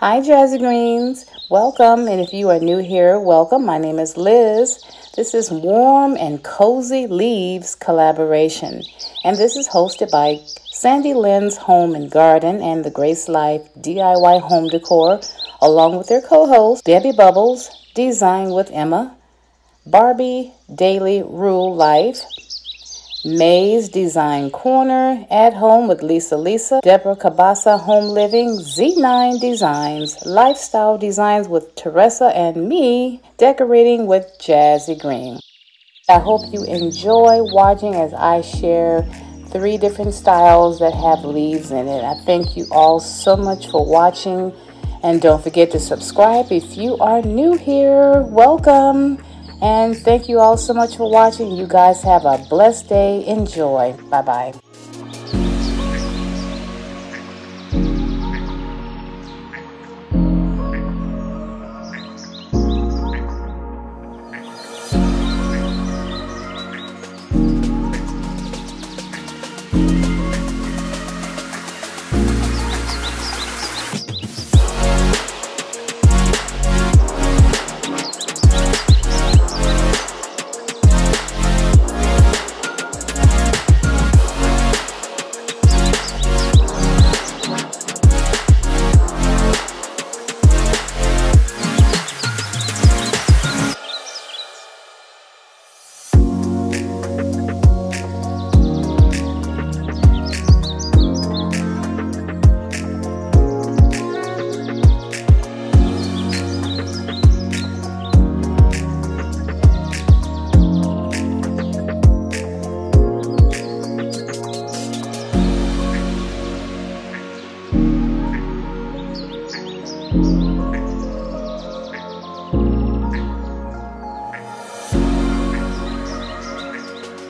Hi, Jazigreens. Welcome. And if you are new here, welcome. My name is Liz. This is Warm and Cozy Leaves collaboration. And this is hosted by Sandy Lynn's Home and Garden and the Grace Life DIY Home Decor, along with their co host, Debby Bubbles, Design with Emma, Barby Dailey Rural Life, Mays Design Corner, At Home with Lisa Lisa, Deborah Cabassa Home Living, Z9 Designs, Lifestyle Designs with Teresa and me, Decorating with Jazigreen. I hope you enjoy watching as I share three different styles that have leaves in it. I thank you all so much for watching. And don't forget to subscribe if you are new here. Welcome. And thank you all so much for watching. You guys have a blessed day. Enjoy. Bye bye.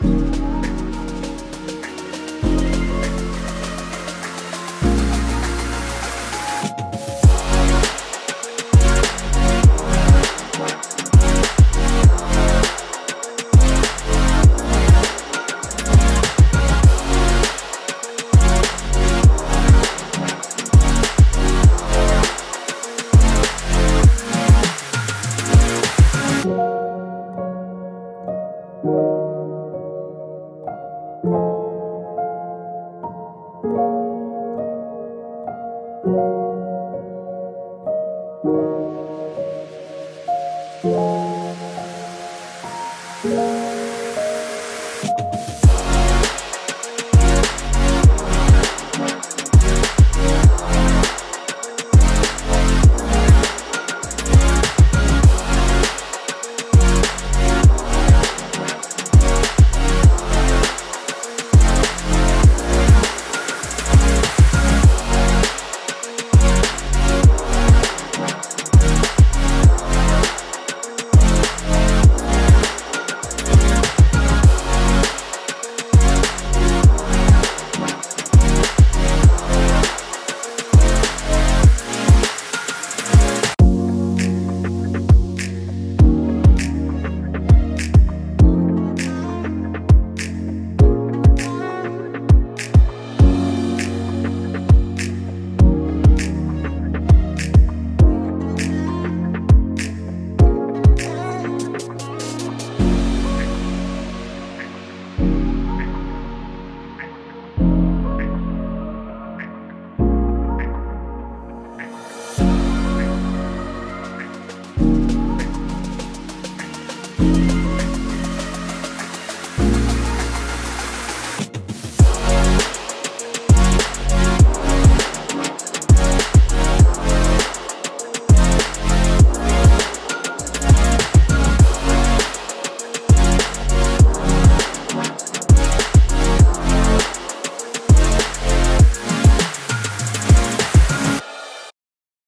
Thank you.